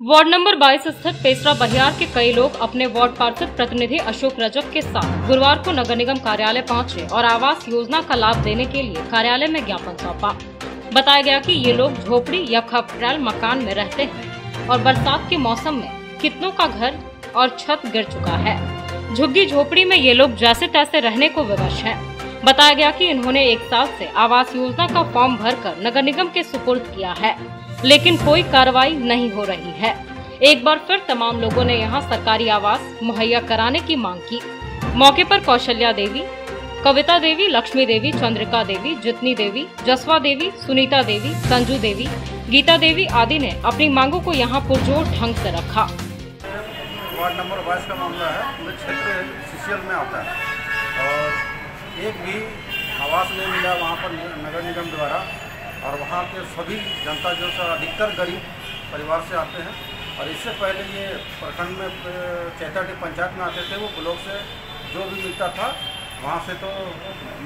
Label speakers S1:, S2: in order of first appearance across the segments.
S1: Ward number 22 स्थित पेसरा बहियार के कई लोग अपने वार्ड पार्षद प्रतिनिधि अशोक रजक के साथ गुरुवार को नगर निगम कार्यालय पहुँचे और आवास योजना का लाभ देने के लिए कार्यालय में ज्ञापन सौंपा। बताया गया कि ये लोग झोपड़ी या खपरेल मकान में रहते हैं और बरसात के मौसम में कितनों का घर और छत गिर चुका है। झुग्गी झोपड़ी में ये लोग जैसे तैसे रहने को विवश हैं। बताया गया कि इन्होंने एक साल से आवास योजना का फॉर्म भरकर नगर निगम के सुपुर्द किया है। लेकिन कोई कार्रवाई नहीं हो रही है। एक बार फिर तमाम लोगों ने यहाँ सरकारी आवास मुहैया कराने की मांग की। मौके पर कौशल्या देवी, कविता देवी, लक्ष्मी देवी, चंद्रिका देवी, जितनी देवी, जसवा देवी, सुनीता देवी, संजू देवी, गीता देवी आदि ने अपनी मांगों को यहाँ पुरजोर ढंग से रखा।
S2: वार्ड नंबर बाईस का मामला है। पूरे क्षेत्र सीसीएल में आता है। और एक भी आवास नहीं मिला वहाँ पर नगर निगम द्वारा। और वहाँ के सभी जनता जो सा अधिकतर गरीब परिवार से आते हैं। और इससे पहले ये प्रखंड में चैताटी पंचायत में आते थे, वो ब्लॉक से जो भी मिलता था, वहाँ से तो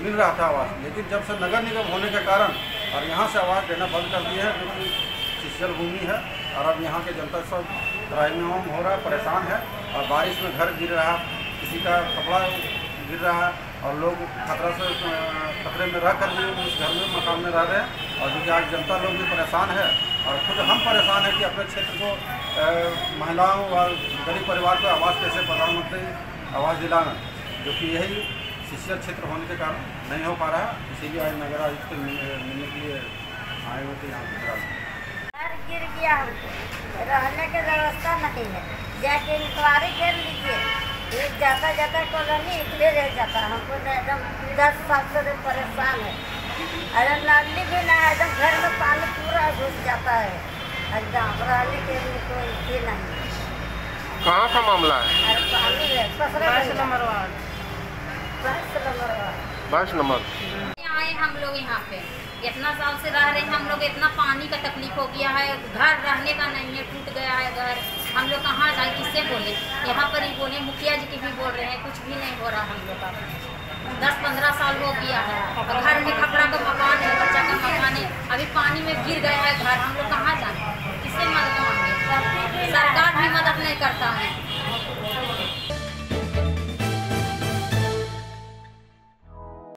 S2: मिल रहा था आवाज़। लेकिन जब से नगर निगम होने के कारण, और यहाँ से आवाज़ देना बंद कर दिए हैं क्योंकि शिशियल भूमि है, और अब यहाँ के जनता सब ड्राइविंग हो रहा है, परेशान है, और बारिश में घर गिर रहा, किसी का कपड़ा गिर रहा है और लोग खतरा से खतरे में रह कर भी उस घर में, मकान में रह रहे हैं। और क्योंकि आज जनता लोग भी परेशान है और खुद हम परेशान हैं कि अपने क्षेत्र को महिलाओं और गरीब परिवार को आवास कैसे प्रधानमंत्री आवास दिलाना, जो कि यही शिष्य क्षेत्र होने के कारण नहीं हो पा रहा है। इसीलिए आज नगर आयुक्त मिलने के लिए आए हुए थे यहाँ
S3: गिर गया रहने की व्यवस्था नहीं है। जाके इंक्वायरी कर लीजिए। एक जाता जाता कॉलोनी इतने रह जाता। हमको एकदम दस साल से परेशान है। अरे नाली भी ना है एकदम घर में पानी पूरा घुस जाता है। एकदम रहने के लिए कोई भी नहीं
S4: कहाँ का मामला है?
S3: अरे पानी है बाईस नंबर वार्ड बाईस नंबर वार्ड
S4: बाईस नंबर।
S5: आए हम लोग यहाँ पे। इतना साल से रह रहे हैं हम लोग इतना पानी का तकलीफ़ हो गया है। घर रहने का नहीं है टूट गया है घर। हम लोग कहाँ जाए किससे बोले? यहाँ पर ही बोले मुखिया जी की भी बोल रहे हैं कुछ भी नहीं हो रहा हम लोग का। दस पंद्रह साल हो गया है। घर में कपड़ा का मकान है, बच्चा का मकान है। अभी पानी में गिर गया है घर। हम लोग कहाँ जाए? किससे मदद मांगे? सरकार भी मदद नहीं करता।